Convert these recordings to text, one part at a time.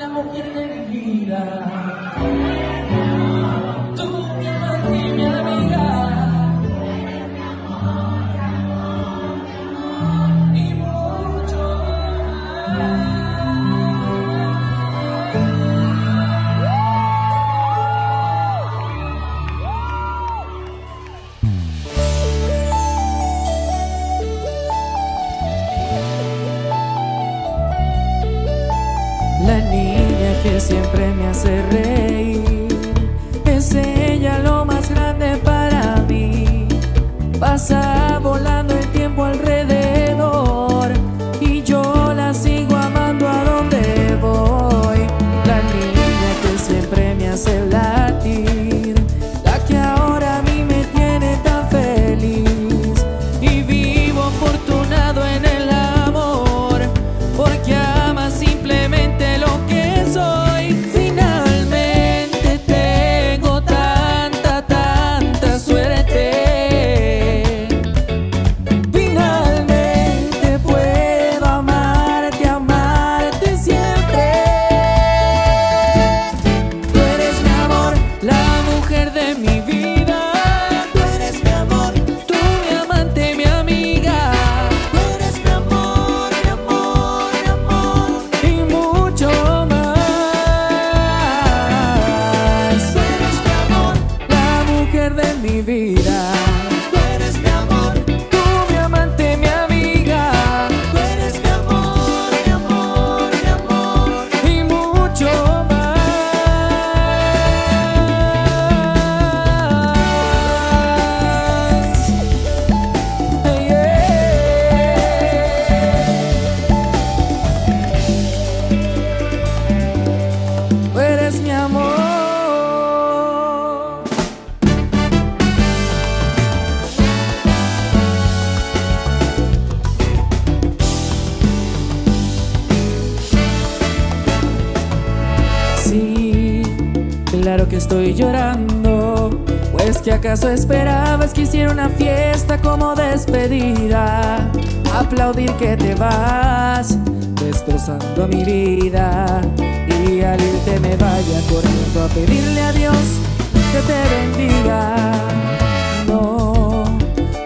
la mujer de mi vida. Tú, mi y mi Que acaso esperabas que hiciera una fiesta como despedida. Aplaudir que te vas, destrozando mi vida. Y al irte me vaya corriendo a pedirle a Dios que te bendiga. No,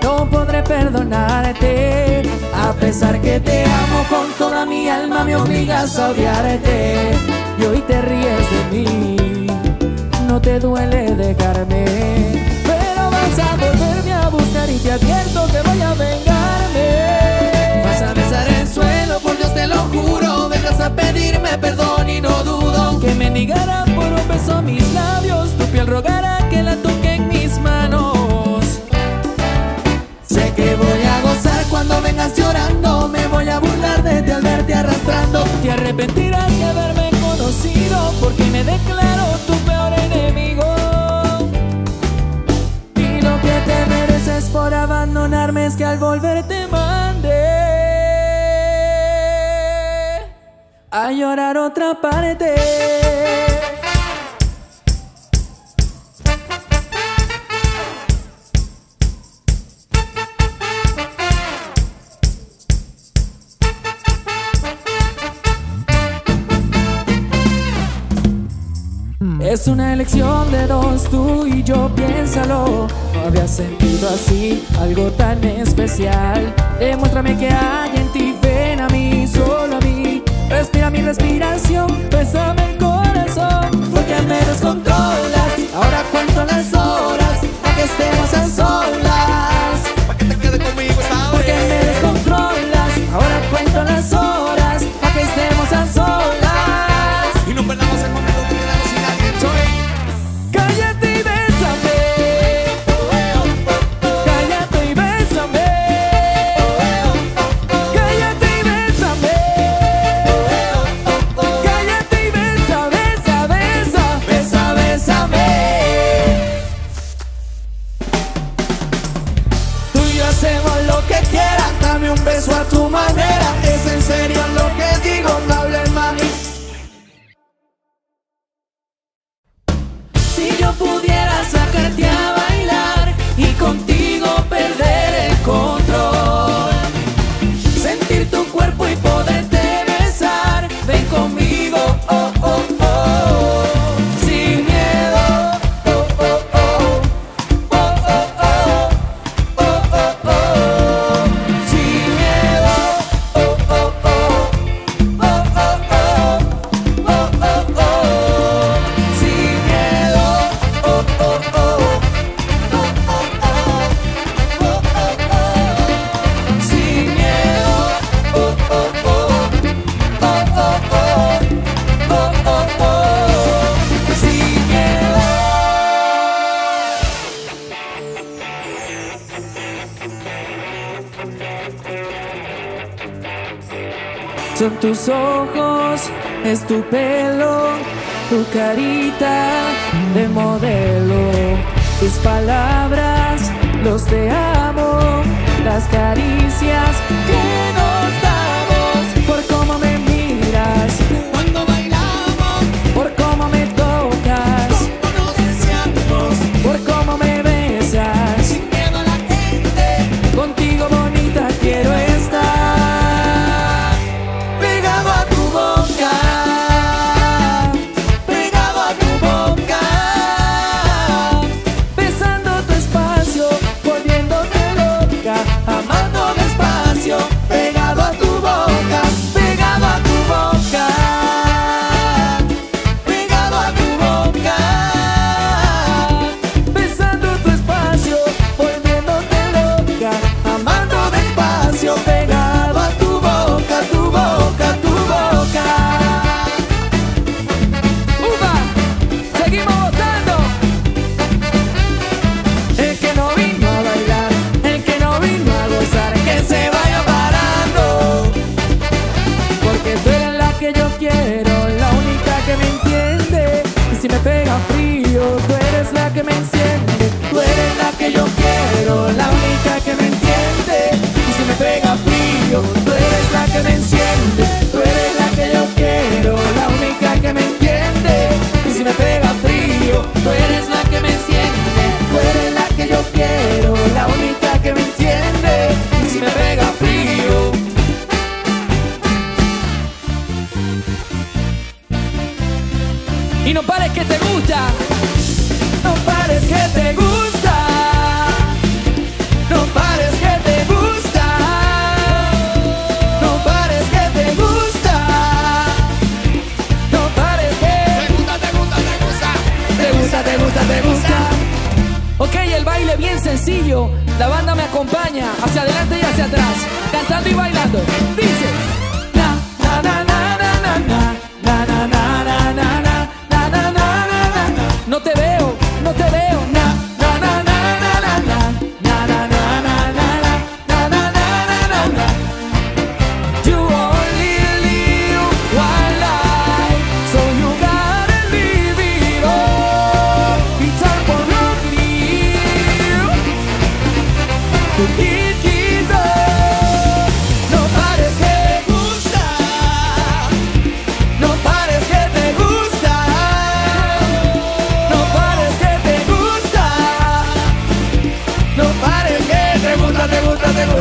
no podré perdonarte. A pesar que te amo con toda mi alma, me obligas a odiarte. Y hoy te ríes de mí, no te duele dejarme. Vas a volverme a buscar y te advierto que voy a vengarme. Vas a besar el suelo, por Dios te lo juro. Vendrás a pedirme perdón y no dudo. Que me negará por un beso mis labios, tu piel rogará que la toque en mis manos. Sé que voy a gozar cuando vengas llorando. Me voy a burlar de ti al verte arrastrando. Te arrepentirás de haberme conocido porque me declaro tu por abandonarme es que al volver te mande a llorar otra parte. Es una elección de dos, tú y yo, piénsalo. No había sentido así algo tan especial. Demuéstrame que hay en ti, ven a mí, solo a mí. Respira mi respiración, bésame el corazón. Porque me descontrolas. Ahora cuento las horas a que estemos a solas. tu manera, es en serio lo que digo, no hables mami. Si yo pudiera sacarte a Son tus ojos, es tu pelo, tu carita de modelo, tus palabras, los te amo, las caricias pega frío, tú eres la que me enciende Tú eres la que yo quiero, la única que me entiende. Y si me pega frío, tú eres la que me enciende. Tú eres la que yo quiero, la única que me entiende. Y si me pega frío, tú eres pares que te gusta No pares que te gusta. No pares que te gusta. No pares que te gusta. No pares que Te gusta, te gusta, te gusta. te gusta, te gusta, te gusta. Ok, el baile bien sencillo. La banda me acompaña hacia adelante y hacia atrás, cantando y bailando. Dice: No te veo, no te veo.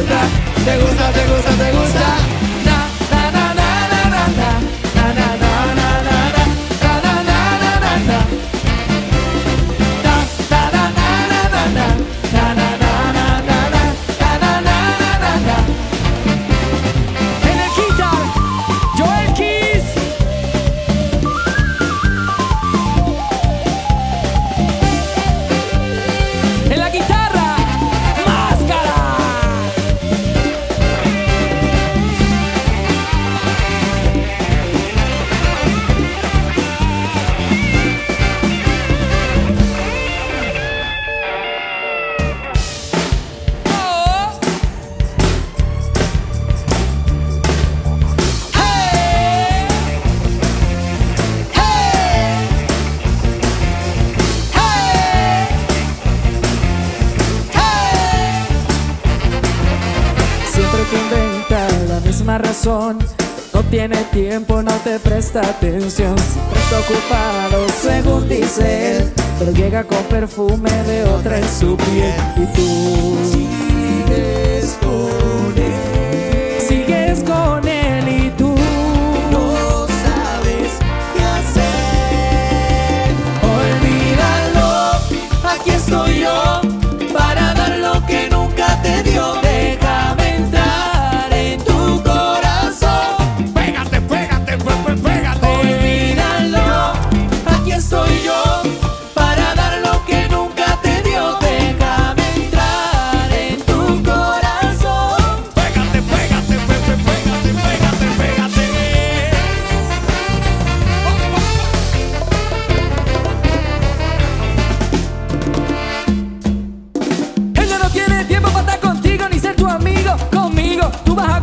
Te gusta. Te gusta, te gusta, tiene tiempo, no te presta atención Siempre está ocupado, según dice él Pero llega con perfume de otra en su piel Y tú Sigues con él. sigues con do barraco